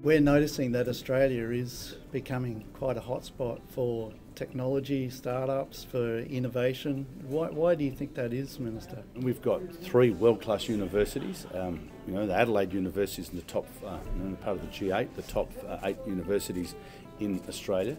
We're noticing that Australia is becoming quite a hotspot for technology, startups, for innovation. Why, why do you think that is, Minister? We've got three world-class universities. Um, you know, the Adelaide University is in the top, uh, part of the G8, the top uh, eight universities in Australia.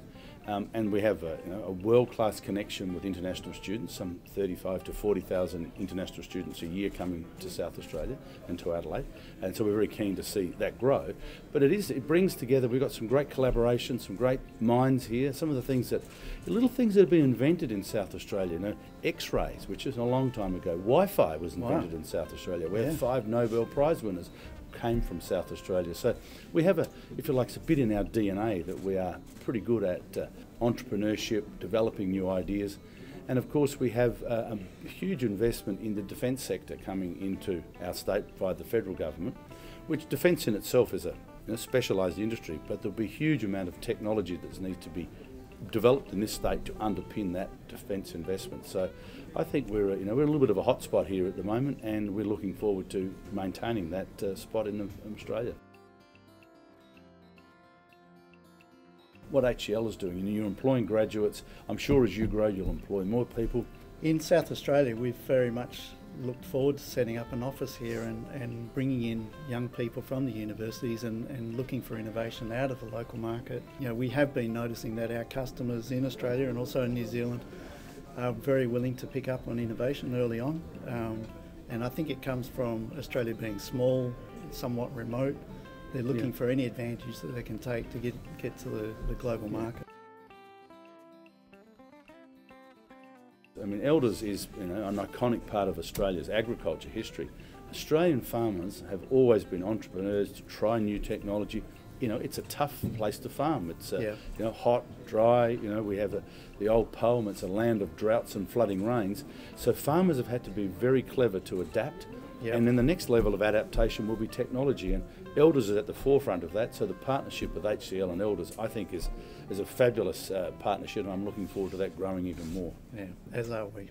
Um, and we have a, you know, a world-class connection with international students, some 35 to 40,000 international students a year coming to South Australia and to Adelaide. And so we're very keen to see that grow. But it is, it brings together, we've got some great collaboration, some great minds here, some of the things that, the little things that have been invented in South Australia, you know, X-rays, which is a long time ago. Wi-Fi was invented wow. in South Australia. We yeah. have five Nobel Prize winners came from South Australia. So we have a, if you like, it's a bit in our DNA that we are pretty good at uh, entrepreneurship, developing new ideas. And of course, we have uh, a huge investment in the defence sector coming into our state by the federal government, which defence in itself is a specialised industry, but there'll be a huge amount of technology that needs to be developed in this state to underpin that defence investment. So I think we're, you know, we're a little bit of a hotspot here at the moment and we're looking forward to maintaining that uh, spot in Australia. What HCL is doing, you know, you're employing graduates. I'm sure as you grow, you'll employ more people. In South Australia, we've very much looked forward to setting up an office here and, and bringing in young people from the universities and, and looking for innovation out of the local market. You know, we have been noticing that our customers in Australia and also in New Zealand are very willing to pick up on innovation early on. Um, and I think it comes from Australia being small, somewhat remote. They're looking yeah. for any advantage that they can take to get, get to the, the global market. I mean, Elders is you know, an iconic part of Australia's agriculture history. Australian farmers have always been entrepreneurs to try new technology. You know, it's a tough place to farm. It's uh, yeah. you know hot, dry. You know, we have a, the old poem. It's a land of droughts and flooding rains. So farmers have had to be very clever to adapt. Yep. And then the next level of adaptation will be technology. And Elders is at the forefront of that. So the partnership with HCL and Elders, I think, is, is a fabulous uh, partnership. And I'm looking forward to that growing even more. Yeah, as are we.